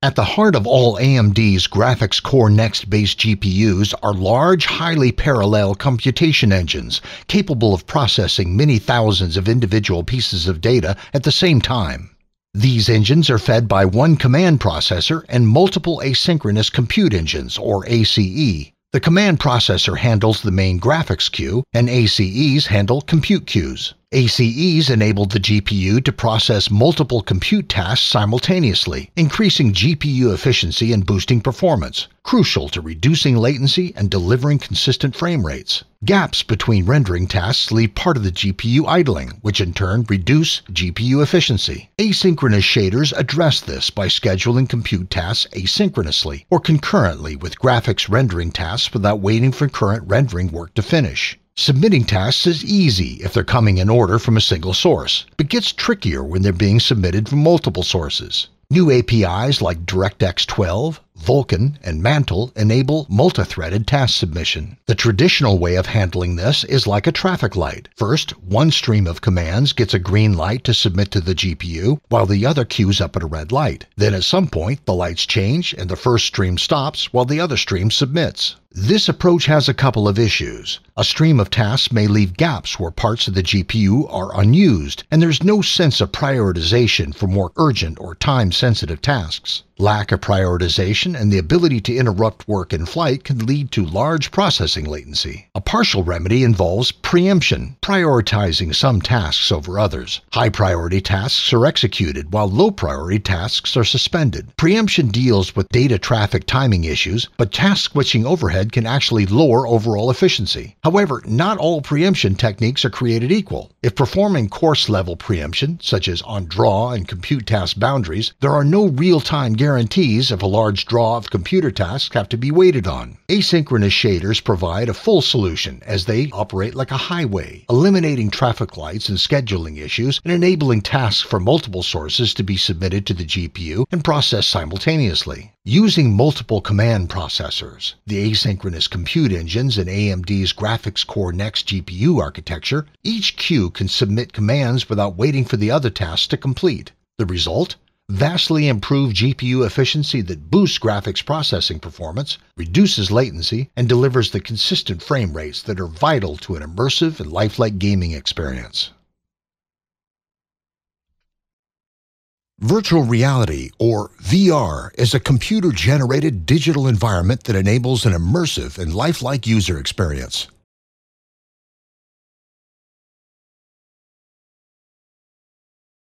At the heart of all AMD's Graphics Core Next based GPUs are large, highly parallel computation engines capable of processing many thousands of individual pieces of data at the same time. These engines are fed by one command processor and multiple asynchronous compute engines, or ACE. The command processor handles the main graphics queue, and ACEs handle compute queues. ACEs enable the GPU to process multiple compute tasks simultaneously, increasing GPU efficiency and boosting performance, crucial to reducing latency and delivering consistent frame rates. Gaps between rendering tasks leave part of the GPU idling, which in turn reduce GPU efficiency. Asynchronous shaders address this by scheduling compute tasks asynchronously or concurrently with graphics rendering tasks without waiting for current rendering work to finish. Submitting tasks is easy if they're coming in order from a single source, but gets trickier when they're being submitted from multiple sources. New APIs like DirectX 12, Vulkan, and Mantle enable multi-threaded task submission. The traditional way of handling this is like a traffic light. First, one stream of commands gets a green light to submit to the GPU, while the other queues up at a red light. Then at some point, the lights change and the first stream stops while the other stream submits. This approach has a couple of issues. A stream of tasks may leave gaps where parts of the GPU are unused, and there's no sense of prioritization for more urgent or time-sensitive tasks. Lack of prioritization and the ability to interrupt work in flight can lead to large processing latency. A partial remedy involves preemption, prioritizing some tasks over others. High priority tasks are executed while low priority tasks are suspended. Preemption deals with data traffic timing issues, but task switching overhead can actually lower overall efficiency. However, not all preemption techniques are created equal. If performing coarse level preemption, such as on draw and compute task boundaries, there are no real time guarantees guarantees if a large draw of computer tasks have to be waited on. Asynchronous shaders provide a full solution as they operate like a highway, eliminating traffic lights and scheduling issues and enabling tasks from multiple sources to be submitted to the GPU and processed simultaneously. Using multiple command processors, the asynchronous compute engines in AMD's Graphics Core Next GPU architecture, each queue can submit commands without waiting for the other tasks to complete. The result? vastly improved GPU efficiency that boosts graphics processing performance, reduces latency, and delivers the consistent frame rates that are vital to an immersive and lifelike gaming experience. Virtual reality, or VR, is a computer-generated digital environment that enables an immersive and lifelike user experience.